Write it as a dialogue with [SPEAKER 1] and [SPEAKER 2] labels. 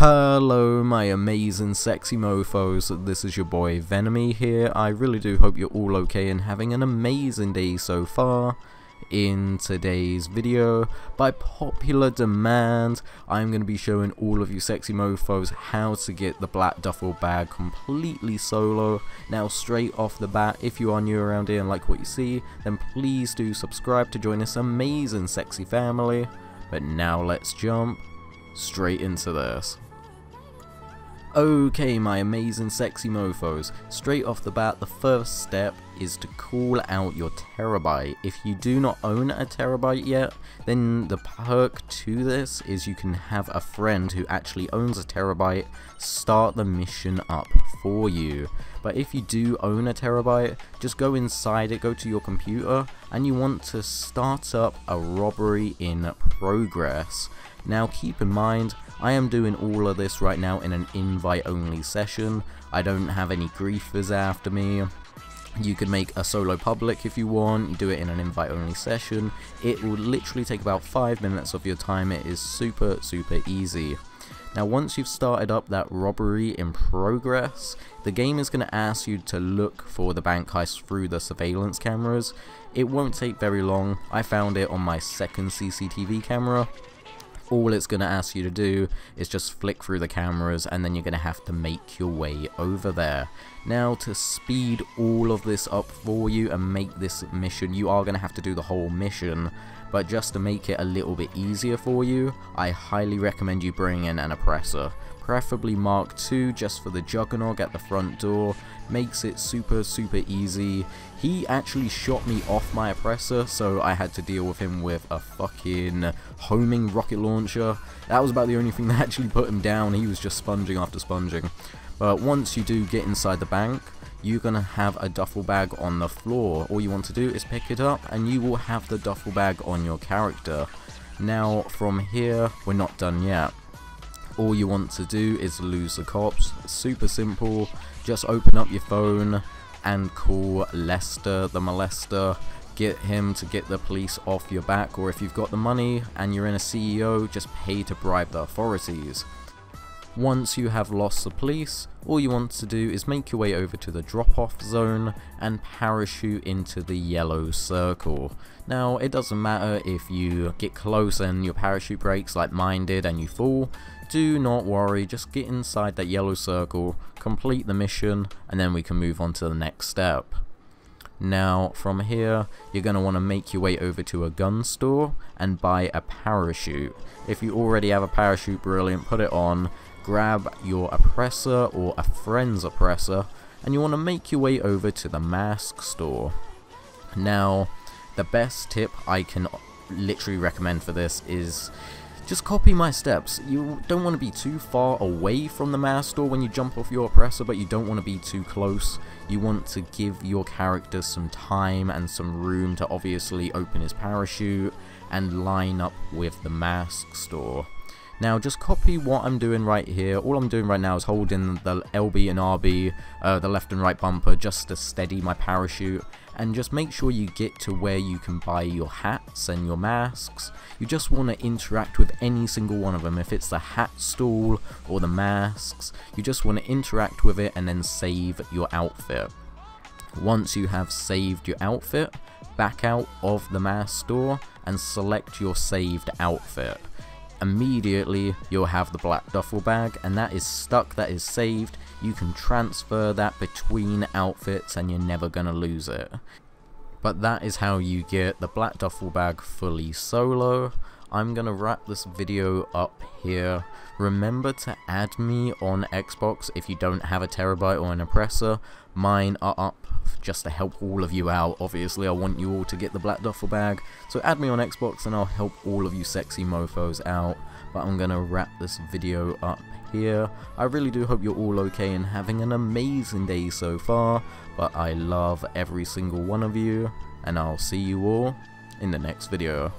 [SPEAKER 1] Hello my amazing sexy mofos, this is your boy Venemie here, I really do hope you're all okay and having an amazing day so far. In today's video, by popular demand, I'm going to be showing all of you sexy mofos how to get the black duffel bag completely solo. Now straight off the bat, if you are new around here and like what you see, then please do subscribe to join this amazing sexy family. But now let's jump straight into this. Okay, my amazing sexy mofos, straight off the bat, the first step is to call out your Terrorbyte. If you do not own a Terrorbyte yet, then the perk to this is you can have a friend who actually owns a Terrorbyte start the mission up for you. But if you do own a terabyte, just go inside it, go to your computer, and you want to start up a robbery in progress. Now keep in mind, I am doing all of this right now in an invite only session. I don't have any griefers after me. You can make a solo public if you want, do it in an invite only session. It will literally take about 5 minutes of your time, it is super super easy. Now once you've started up that robbery in progress, the game is going to ask you to look for the bank heist through the surveillance cameras. It won't take very long, I found it on my second CCTV camera all it's going to ask you to do is just flick through the cameras and then you're going to have to make your way over there. Now to speed all of this up for you and make this mission, you are going to have to do the whole mission, but just to make it a little bit easier for you, I highly recommend you bring in an oppressor preferably Mark II just for the Juggernaut at the front door, makes it super super easy. He actually shot me off my oppressor, so I had to deal with him with a fucking homing rocket launcher. That was about the only thing that actually put him down, he was just sponging after sponging. But once you do get inside the bank, you're going to have a duffel bag on the floor. All you want to do is pick it up and you will have the duffel bag on your character. Now from here, we're not done yet all you want to do is lose the cops. Super simple. Just open up your phone and call Lester the molester. Get him to get the police off your back or if you've got the money and you're in a CEO, just pay to bribe the authorities. Once you have lost the police, all you want to do is make your way over to the drop-off zone and parachute into the yellow circle. Now, it doesn't matter if you get close and your parachute breaks like mine did and you fall, do not worry, just get inside that yellow circle, complete the mission, and then we can move on to the next step. Now, from here, you're going to want to make your way over to a gun store and buy a parachute. If you already have a parachute, brilliant, put it on, grab your oppressor or a friend's oppressor and you want to make your way over to the mask store. Now, the best tip I can literally recommend for this is just copy my steps. You don't want to be too far away from the mask store when you jump off your oppressor, but you don't want to be too close. You want to give your character some time and some room to obviously open his parachute and line up with the mask store. Now just copy what I'm doing right here. All I'm doing right now is holding the LB and RB, uh, the left and right bumper, just to steady my parachute. And just make sure you get to where you can buy your hats and your masks. You just want to interact with any single one of them. If it's the hat stall or the masks, you just want to interact with it and then save your outfit. Once you have saved your outfit, back out of the mask store and select your saved outfit immediately you'll have the black duffel bag and that is stuck, that is saved. You can transfer that between outfits and you're never going to lose it. But that is how you get the black duffel bag fully solo. I'm going to wrap this video up here. Remember to add me on Xbox if you don't have a Terrorbyte or an oppressor. Mine are up just to help all of you out. Obviously, I want you all to get the black duffel bag. So add me on Xbox and I'll help all of you sexy mofos out. But I'm going to wrap this video up here. I really do hope you're all okay and having an amazing day so far. But I love every single one of you. And I'll see you all in the next video.